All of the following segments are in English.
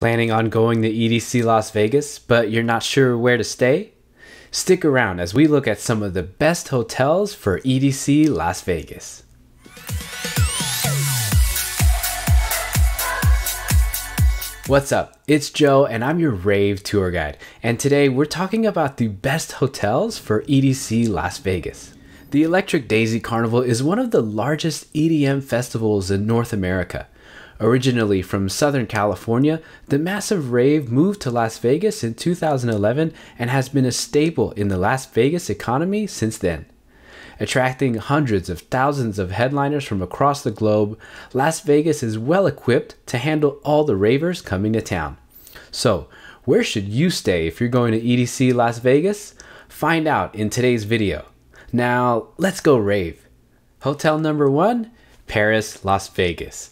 Planning on going to EDC Las Vegas, but you're not sure where to stay? Stick around as we look at some of the best hotels for EDC Las Vegas. What's up? It's Joe, and I'm your rave tour guide. And today we're talking about the best hotels for EDC Las Vegas. The Electric Daisy Carnival is one of the largest EDM festivals in North America. Originally from Southern California, the massive rave moved to Las Vegas in 2011 and has been a staple in the Las Vegas economy since then. Attracting hundreds of thousands of headliners from across the globe, Las Vegas is well equipped to handle all the ravers coming to town. So, where should you stay if you're going to EDC Las Vegas? Find out in today's video. Now, let's go rave. Hotel number one, Paris, Las Vegas.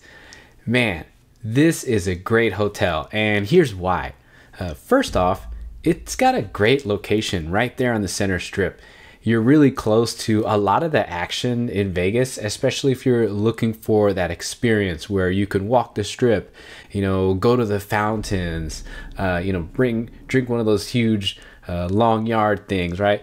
Man, this is a great hotel, and here's why. Uh, first off, it's got a great location right there on the center strip. You're really close to a lot of the action in Vegas, especially if you're looking for that experience where you can walk the strip, you know, go to the fountains, uh, you know, bring drink one of those huge uh, long yard things, right?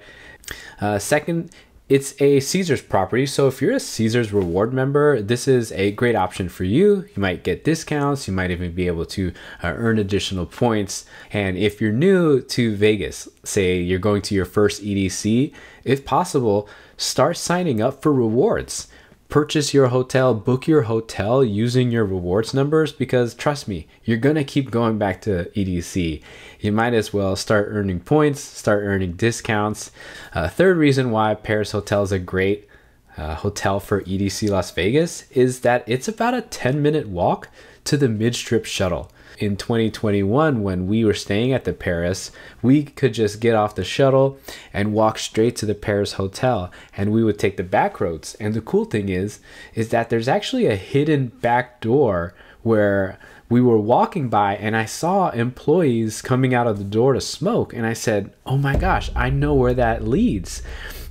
Uh, second, it's a Caesars property, so if you're a Caesars reward member, this is a great option for you. You might get discounts, you might even be able to uh, earn additional points. And if you're new to Vegas, say you're going to your first EDC, if possible, start signing up for rewards purchase your hotel, book your hotel using your rewards numbers because trust me, you're going to keep going back to EDC. You might as well start earning points, start earning discounts. Uh, third reason why Paris Hotel is a great uh, hotel for EDC Las Vegas is that it's about a 10 minute walk to the mid strip shuttle in 2021 when we were staying at the Paris, we could just get off the shuttle and walk straight to the Paris hotel and we would take the back roads. And the cool thing is is that there's actually a hidden back door where we were walking by and I saw employees coming out of the door to smoke and I said, "Oh my gosh, I know where that leads."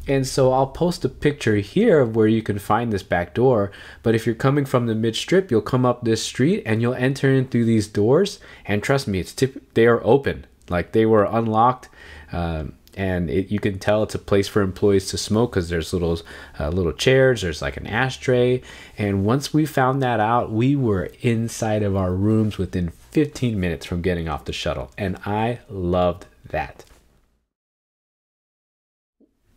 And so I'll post a picture here of where you can find this back door. But if you're coming from the mid strip, you'll come up this street and you'll enter in through these doors. And trust me, it's tip- they are open. Like they were unlocked. Um, and it, you can tell it's a place for employees to smoke because there's little uh, little chairs there's like an ashtray and once we found that out we were inside of our rooms within 15 minutes from getting off the shuttle and i loved that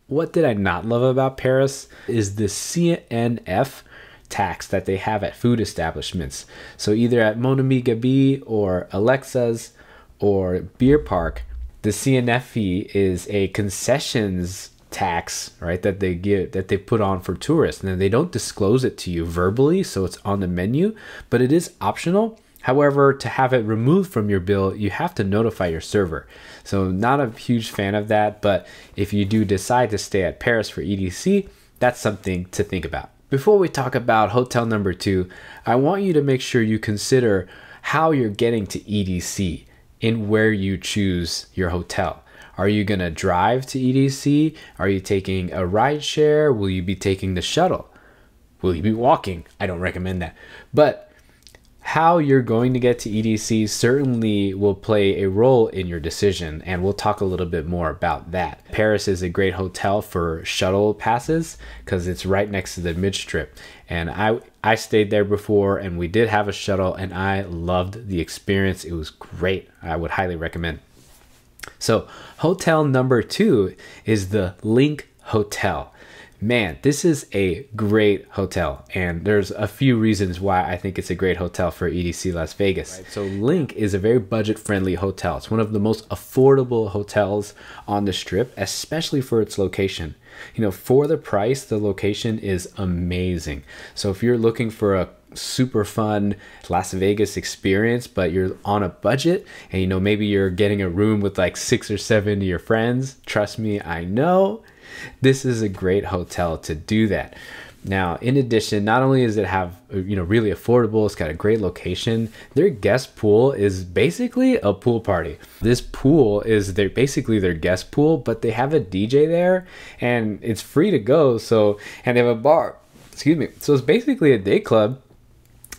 what did I not love about Paris is the CNF tax that they have at food establishments. So either at Mon Ami Gabi or Alexxa's or Beer Park, the CNF fee is a concessions tax, right? That they give that they put on for tourists, and they don't disclose it to you verbally, so it's on the menu, but it is optional. However, to have it removed from your bill, you have to notify your server. So, not a huge fan of that, but if you do decide to stay at Paris for EDC, that's something to think about. Before we talk about hotel number two, I want you to make sure you consider how you're getting to EDC in where you choose your hotel. Are you going to drive to EDC? Are you taking a ride share? Will you be taking the shuttle? Will you be walking? I don't recommend that. But how you're going to get to EDC certainly will play a role in your decision, and we'll talk a little bit more about that. Paris is a great hotel for shuttle passes because it's right next to the mid strip. And I I stayed there before, and we did have a shuttle, and I loved the experience. It was great. I would highly recommend. So, hotel number two is the Linq Hotel man, this is a great hotel. And there's a few reasons why I think it's a great hotel for EDC Las Vegas. Right, so, Linq is a very budget friendly hotel. It's one of the most affordable hotels on the strip, especially for its location. You know, for the price, the location is amazing. So, if you're looking for a super fun Las Vegas experience, but you're on a budget and you know, maybe you're getting a room with like six or seven of your friends, trust me, I know this is a great hotel to do that. Now, in addition, not only does it have you know really affordable, it's got a great location. Their guest pool is basically a pool party. This pool is their basically their guest pool, but they have a DJ there, and it's free to go. So, and they have a bar. Excuse me. So it's basically a day club,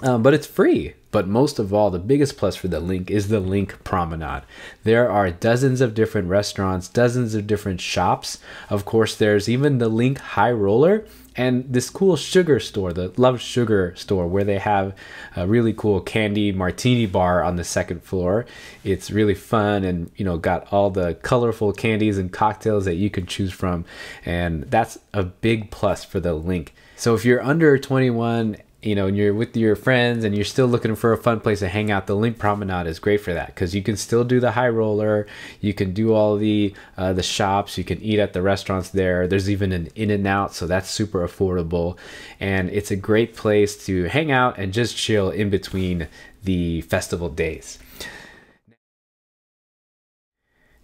um, but it's free. But most of all, the biggest plus for the Linq is the Linq Promenade. There are dozens of different restaurants, dozens of different shops. Of course, there's even the Linq High Roller and this cool sugar store, the Love Sugar store, where they have a really cool candy martini bar on the second floor. It's really fun and you know got all the colorful candies and cocktails that you can choose from, and that's a big plus for the Linq. So if you're under 21 you know, and you're with your friends and you're still looking for a fun place to hang out, the Linq Promenade is great for that because you can still do the high roller, you can do all the uh, the shops, you can eat at the restaurants there. There's even an In and Out, so that's super affordable, and it's a great place to hang out and just chill in between the festival days.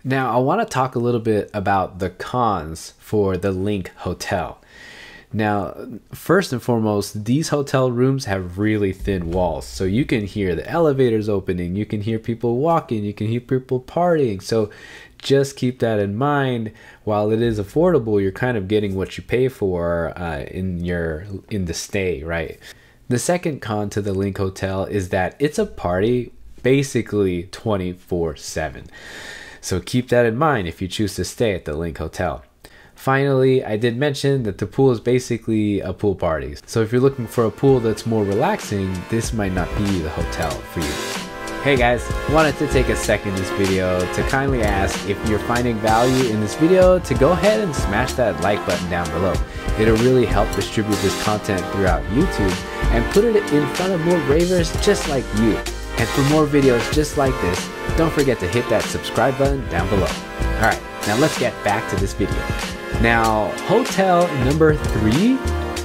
Now, I want to talk a little bit about the cons for the Linq Hotel. Now, first and foremost, these hotel rooms have really thin walls. So you can hear the elevators opening, you can hear people walking, you can hear people partying. So just keep that in mind. While it is affordable, you're kind of getting what you pay for uh, in your in the stay, right? The second con to the Linq Hotel is that it's a party basically 24 7. So keep that in mind if you choose to stay at the Linq Hotel. Finally, I did mention that the pool is basically a pool party. So if you're looking for a pool that's more relaxing, this might not be the hotel for you. Hey guys, wanted to take a second in this video to kindly ask if you're finding value in this video to go ahead and smash that like button down below. It'll really help distribute this content throughout YouTube and put it in front of more ravers just like you. And for more videos just like this, don't forget to hit that subscribe button down below. Alright, now let's get back to this video. Now, hotel number three,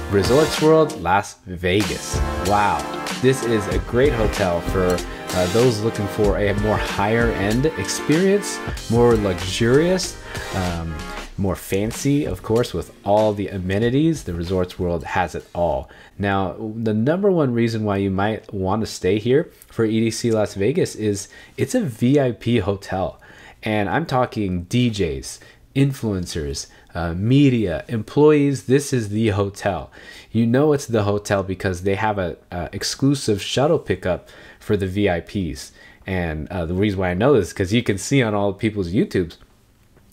Resorts World Las Vegas. Wow, this is a great hotel for uh, those looking for a more higher end experience, more luxurious, um, more fancy, of course, with all the amenities. The Resorts World has it all. Now, the number one reason why you might want to stay here for EDC Las Vegas is it's a VIP hotel. And I'm talking DJs, influencers, uh, media, employees. This is the hotel. You know it's the hotel because they have a, a exclusive shuttle pickup for the VIPs. And uh, the reason why I know this is because you can see on all people's YouTubes.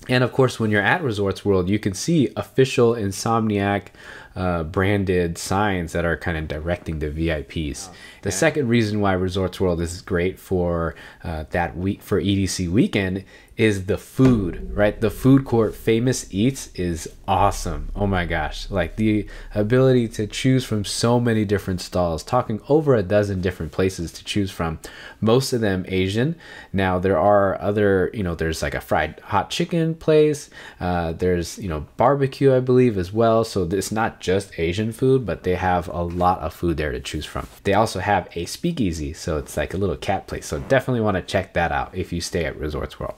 And of course, when you're at Resorts World, you can see official Insomniac uh, branded signs that are kind of directing the VIPs. Oh, the second reason why Resorts World is great for uh, that week for EDC weekend is the food, right? The food court Famous Eats is awesome. Oh my gosh. Like the ability to choose from so many different stalls, talking over a dozen different places to choose from. Most of them Asian. Now there are other, you know, there's like a fried hot chicken place. Uh, there's, you know, barbecue, I believe, as well. So it's not just Asian food, but they have a lot of food there to choose from. They also have a speakeasy. So it's like a little cat place. So definitely want to check that out if you stay at Resorts World.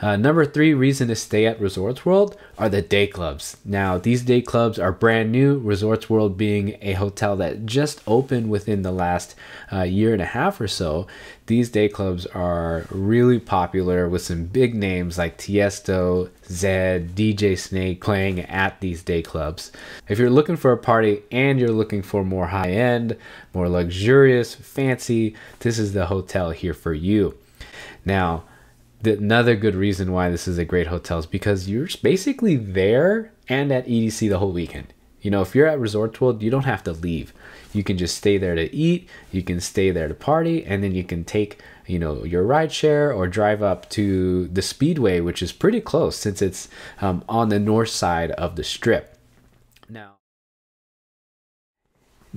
Uh, number three reason to stay at Resorts World are the day clubs. Now, these day clubs are brand new, Resorts World being a hotel that just opened within the last uh, year and a half or so. These day clubs are really popular with some big names like Tiesto, Zedd, DJ Snake playing at these day clubs. If you're looking for a party and you're looking for more high end, more luxurious, fancy, this is the hotel here for you. Now, the, another good reason why this is a great hotel is because you're basically there and at EDC the whole weekend. You know, if you're at Resort World, you don't have to leave. You can just stay there to eat, you can stay there to party, and then you can take, you know, your ride share or drive up to the Speedway, which is pretty close since it's um, on the north side of the strip.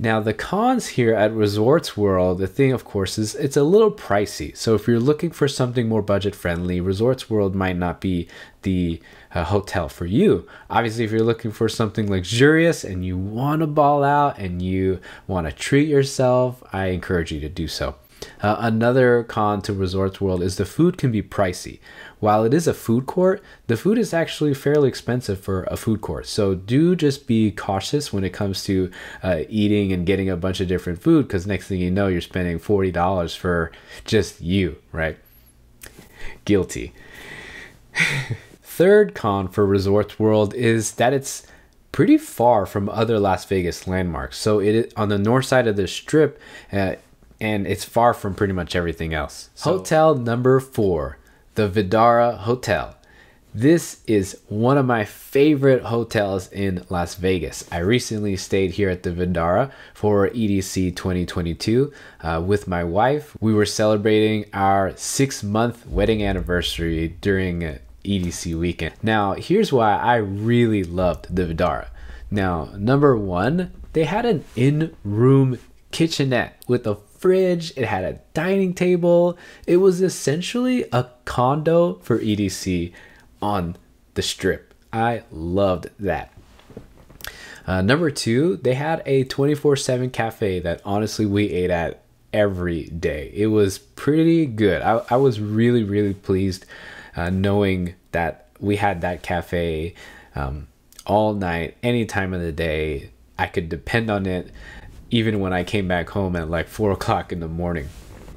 Now, the cons here at Resorts World, the thing, of course, is it's a little pricey. So, if you're looking for something more budget friendly, Resorts World might not be the uh, hotel for you. Obviously, if you're looking for something luxurious and you want to ball out and you want to treat yourself, I encourage you to do so. Uh, another con to Resorts World is the food can be pricey. While it is a food court, the food is actually fairly expensive for a food court. So do just be cautious when it comes to uh, eating and getting a bunch of different food because next thing you know, you're spending $40 for just you, right? Guilty. Third con for Resorts World is that it's pretty far from other Las Vegas landmarks. So it on the north side of the strip, uh, and it's far from pretty much everything else. So, Hotel number four, the Vdara Hotel. This is one of my favorite hotels in Las Vegas. I recently stayed here at the Vdara for EDC 2022 uh, with my wife. We were celebrating our six month wedding anniversary during EDC weekend. Now, here's why I really loved the Vdara. Now, number one, they had an in room kitchenette with a fridge, it had a dining table. It was essentially a condo for EDC on the strip. I loved that. Uh, number two, they had a 24 7 cafe that honestly we ate at every day. It was pretty good. I, I was really, really pleased uh, knowing that we had that cafe um, all night, any time of the day. I could depend on it even when I came back home at like four o'clock in the morning.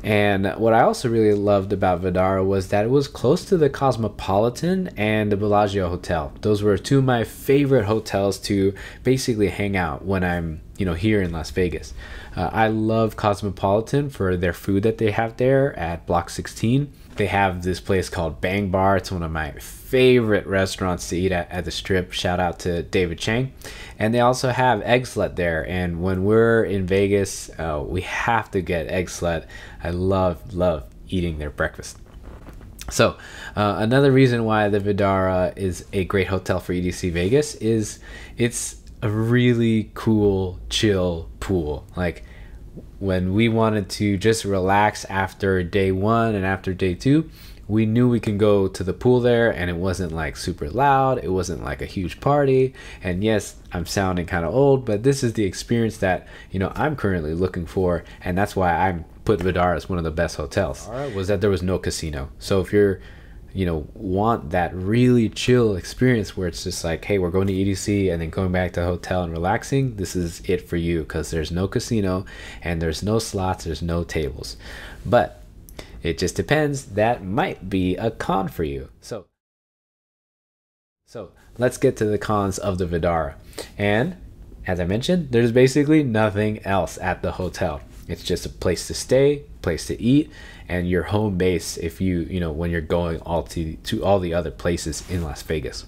And what I also really loved about Vdara was that it was close to the Cosmopolitan and the Bellagio Hotel. Those were two of my favorite hotels to basically hang out when I'm, you know, here in Las Vegas. Uh, I love Cosmopolitan for their food that they have there at Block 16 they have this place called Bang Bar. It's one of my favorite restaurants to eat at at the strip. Shout out to David Chang. And they also have Egg Eggslut there. And when we're in Vegas, uh, we have to get Egg Eggslut. I love, love eating their breakfast. So, uh, another reason why the Vdara is a great hotel for EDC Vegas is it's a really cool, chill pool. Like, when we wanted to just relax after day one and after day two, we knew we can go to the pool there and it wasn't like super loud. It wasn't like a huge party. And yes, I'm sounding kind of old, but this is the experience that, you know, I'm currently looking for. And that's why I'm put Vdara as one of the best hotels. Right, was that there was no casino. So if you're you know want that really chill experience where it's just like hey we're going to edc and then going back to the hotel and relaxing this is it for you because there's no casino and there's no slots there's no tables but it just depends that might be a con for you so so let's get to the cons of the Vdara. and as i mentioned there's basically nothing else at the hotel it's just a place to stay place to eat and your home base if you you know when you're going all to to all the other places in Las Vegas.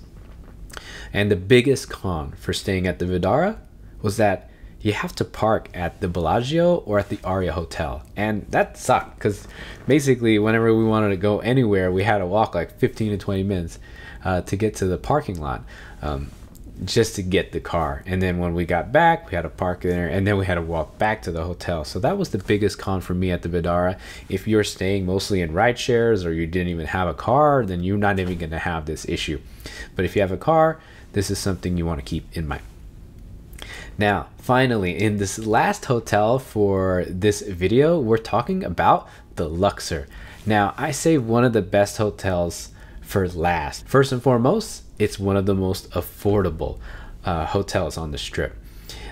And the biggest con for staying at the Vdara was that you have to park at the Bellagio or at the Aria Hotel. And that sucked because basically, whenever we wanted to go anywhere, we had to walk like 15 to 20 minutes uh, to get to the parking lot. Um, just to get the car. And then when we got back, we had to park there and then we had to walk back to the hotel. So that was the biggest con for me at the Vdara. If you're staying mostly in ride shares or you didn't even have a car, then you're not even going to have this issue. But if you have a car, this is something you want to keep in mind. Now, finally, in this last hotel for this video, we're talking about the Luxor. Now, I say one of the best hotels for last. First and foremost, it's one of the most affordable uh, hotels on the strip.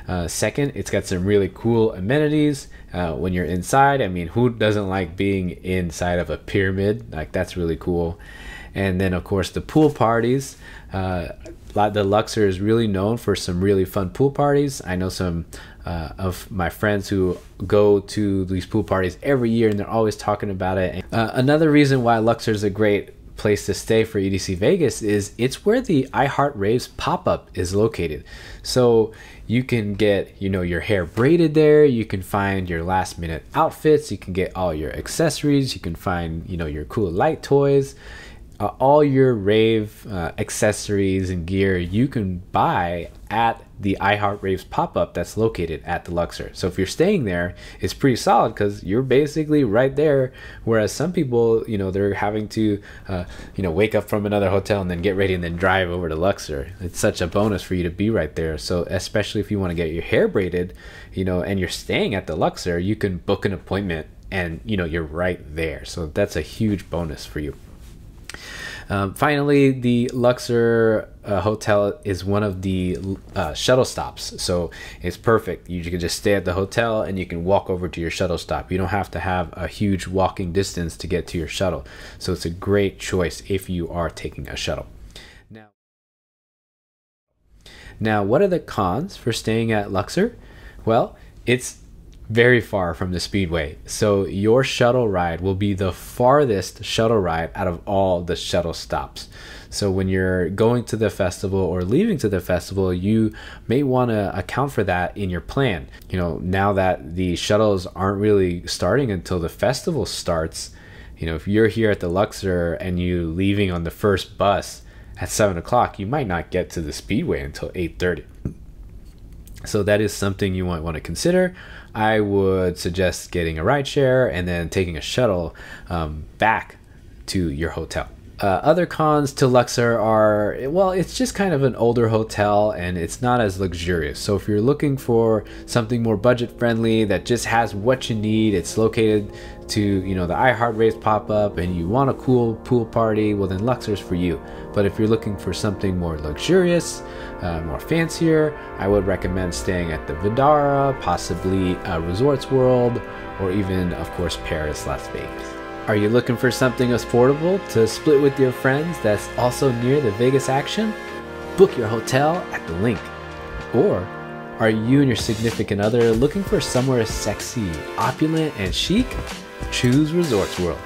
Uh, second, it's got some really cool amenities uh, when you're inside. I mean, who doesn't like being inside of a pyramid? Like, that's really cool. And then, of course, the pool parties. Uh, the Luxor is really known for some really fun pool parties. I know some uh, of my friends who go to these pool parties every year and they're always talking about it. Uh, another reason why Luxor is a great place to stay for EDC Vegas is it's where the iHeart Raves pop-up is located. So you can get, you know, your hair braided there, you can find your last minute outfits, you can get all your accessories, you can find, you know, your cool light toys uh, all your rave uh, accessories and gear you can buy at the iHeart Raves pop up that's located at the Luxor. So if you're staying there, it's pretty solid because you're basically right there. Whereas some people, you know, they're having to, uh, you know, wake up from another hotel and then get ready and then drive over to Luxor. It's such a bonus for you to be right there. So especially if you want to get your hair braided, you know, and you're staying at the Luxor, you can book an appointment and you know you're right there. So that's a huge bonus for you. Um, finally, the Luxor uh, Hotel is one of the uh, shuttle stops, so it's perfect. You can just stay at the hotel and you can walk over to your shuttle stop. You don't have to have a huge walking distance to get to your shuttle, so it's a great choice if you are taking a shuttle. Now, now what are the cons for staying at Luxor? Well, it's very far from the speedway. So your shuttle ride will be the farthest shuttle ride out of all the shuttle stops. So when you're going to the festival or leaving to the festival, you may want to account for that in your plan. You know, now that the shuttles aren't really starting until the festival starts, you know, if you're here at the Luxor and you leaving on the first bus at seven o'clock, you might not get to the speedway until eight thirty. So that is something you might want to consider. I would suggest getting a ride share and then taking a shuttle um, back to your hotel. Uh, other cons to Luxor are well, it's just kind of an older hotel and it's not as luxurious. So if you're looking for something more budget friendly that just has what you need, it's located to you know the iHeart Raves pop up, and you want a cool pool party, well then Luxor's for you. But if you're looking for something more luxurious, uh, more fancier, I would recommend staying at the Vdara, possibly uh, Resorts World, or even of course Paris, Las Vegas. Are you looking for something affordable to split with your friends that's also near the Vegas action? Book your hotel at the Linq. Or are you and your significant other looking for somewhere sexy, opulent, and chic? Choose Resorts World.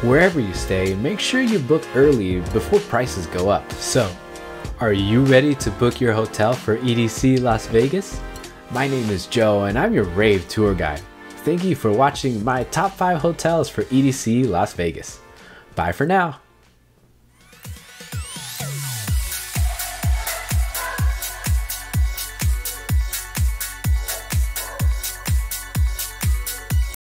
Wherever you stay, make sure you book early before prices go up. So, are you ready to book your hotel for EDC Las Vegas? My name is Joe and I'm your rave tour guide. Thank you for watching my top 5 hotels for EDC Las Vegas. Bye for now.